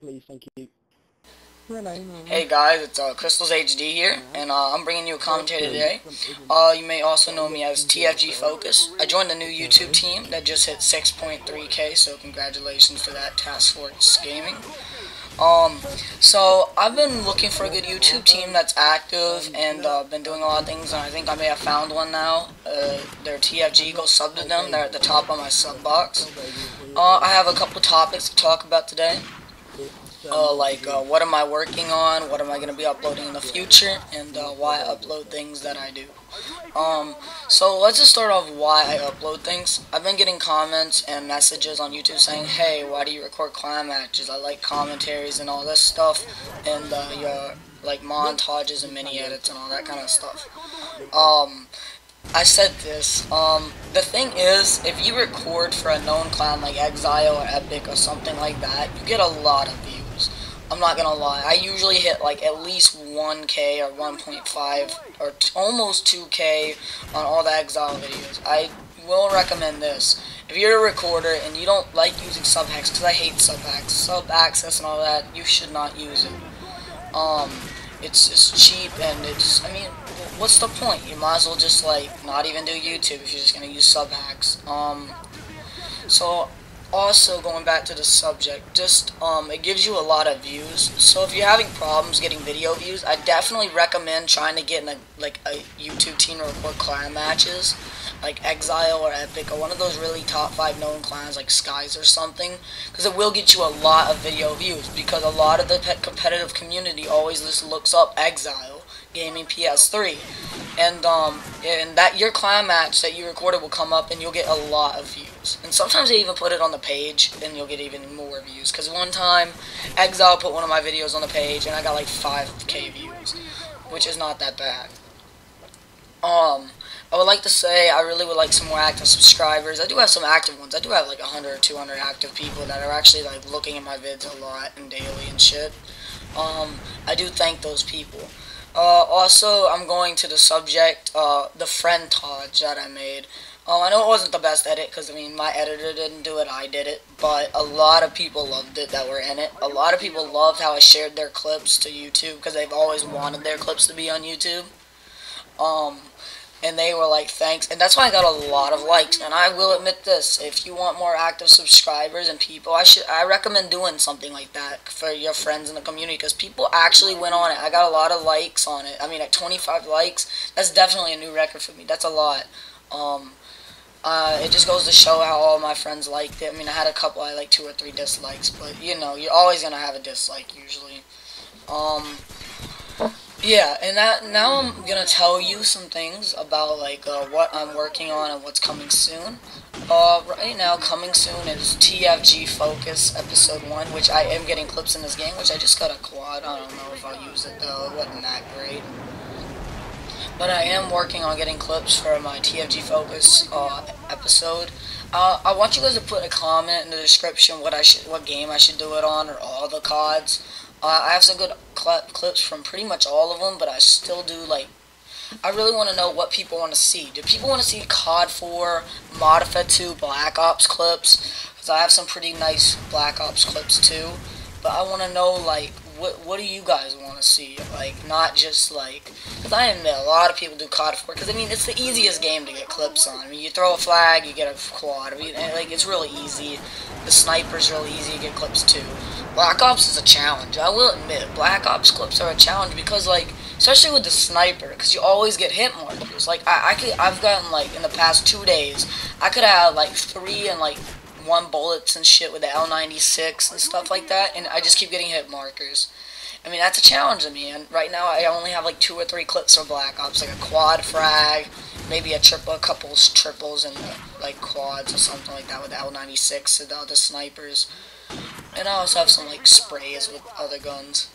please. Thank you. Hey guys, it's uh, CrYsTaLzHD here, and uh, I'm bringing you a commentary today. Uh, you may also know me as TFG Phokus. I joined a new YouTube team that just hit 6.3k, so congratulations to that Task Force Gaming. Um, so I've been looking for a good YouTube team that's active and uh, been doing a lot of things, and I think I may have found one now. Uh, they're TFG. Go sub to them. They're at the top of my sub box. Uh, I have a couple topics to talk about today uh, like uh, what am I working on, what am I going to be uploading in the future, and uh, why I upload things that I do. Um, so let's just start off why I upload things. I've been getting comments and messages on YouTube saying, hey, why do you record clan matches? I like commentaries and all this stuff, and uh, your, like montages and mini edits and all that kind of stuff. Um, I said this. Um, the thing is, if you record for a known clan like Exile or Epic or something like that, you get a lot of views. I'm not gonna lie. I usually hit like at least 1k or 1.5 or almost 2k on all the Exile videos. I will recommend this. If you're a recorder and you don't like using subhacks, because I hate subhacks, sub access and all that, you should not use it. Um, it's, it's cheap and it's, I mean, what's the point? You might as well just like not even do YouTube if you're just gonna use subhacks. Um, so also going back to the subject just um it gives you a lot of views. So if you're having problems getting video views i definitely recommend trying to get in a like a youtube team record clan matches like exile or epic or one of those really top five known clans like skies or something because it will get you a lot of video views because a lot of the competitive community always just looks up exile gaming ps3 and um and that your clan match that you recorded will come up and you'll get a lot of views. And sometimes they even put it on the page, and you'll get even more views. Because one time, Exile put one of my videos on the page, and I got like 5k views, which is not that bad. Um, I would like to say I really would like some more active subscribers. I do have some active ones. I do have like 100 or 200 active people that are actually like looking at my vids a lot and daily and shit. Um, I do thank those people. Uh, also, I'm going to the subject, uh, the friend Taj that I made. Um, I know it wasn't the best edit because I mean my editor didn't do it, I did it, but a lot of people loved it that were in it. A lot of people loved how I shared their clips to YouTube because they've always wanted their clips to be on YouTube. Um, and they were like, thanks, and that's why I got a lot of likes. And I will admit this: if you want more active subscribers and people, I should I recommend doing something like that for your friends in the community because people actually went on it. I got a lot of likes on it. I mean, at 25 likes, that's definitely a new record for me. That's a lot. Um, uh, it just goes to show how all my friends liked it. I mean, I had a couple, I like two or three dislikes, but you know, you're always gonna have a dislike usually. Um, yeah, and that now I'm gonna tell you some things about like uh, what I'm working on and what's coming soon. Uh, right now, coming soon is TFG Phokus Episode 1, which I am getting clips in this game, which I just got a quad. I don't know if I'll use it though, it wasn't that great. But I am working on getting clips for my TFG Phokus uh, episode. Uh, I want you guys to put a comment in the description what I should, what game I should do it on, or all the CODs. Uh, I have some good cl clips from pretty much all of them, but I still do like. I really want to know what people want to see. Do people want to see COD 4, Modifed 2, Black Ops clips? Because I have some pretty nice Black Ops clips too. But I want to know like what what do you guys want to see? Like, not just like, because I admit a lot of people do COD 4, because I mean, it's the easiest game to get clips on. I mean, you throw a flag, you get a quad. I mean, like, it's really easy. The sniper's really easy to get clips too. Black Ops is a challenge. I will admit, Black Ops clips are a challenge because, like, especially with the sniper, because you always get hit markers. Like, I, I could, I've gotten, like, in the past two days, I could have, like, three and, like, one bullets and shit with the L96 and stuff like that, and I just keep getting hit markers. I mean, that's a challenge to me, and right now I only have like two or three clips for Black Ops, like a quad frag, maybe a triple, a couple triples and like quads or something like that with the L96 and the other snipers. And I also have some like sprays with other guns.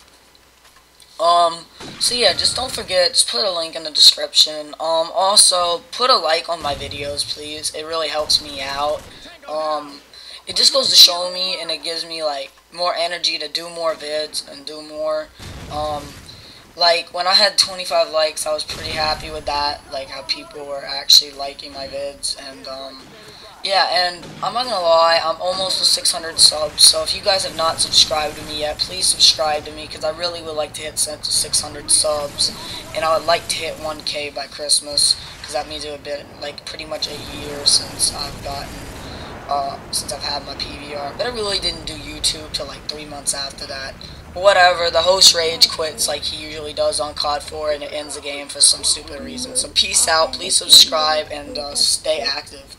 Um, so yeah, just don't forget, just put a link in the description. Um, also, put a like on my videos, please. It really helps me out. Um, it just goes to show me, and it gives me, like, more energy to do more vids and do more. Um, like, when I had 25 likes, I was pretty happy with that, like, how people were actually liking my vids, and, um, Yeah, and I'm not gonna lie, I'm almost to 600 subs, so if you guys have not subscribed to me yet, please subscribe to me, because I really would like to hit 600 subs, and I would like to hit 1k by Christmas, because that means it would be, like, pretty much a year since I've gotten, uh, since I've had my PVR, but I really didn't do YouTube till, like, three months after that. Whatever, the host rage quits like he usually does on COD 4, and it ends the game for some stupid reason. So peace out, please subscribe, and uh, stay active.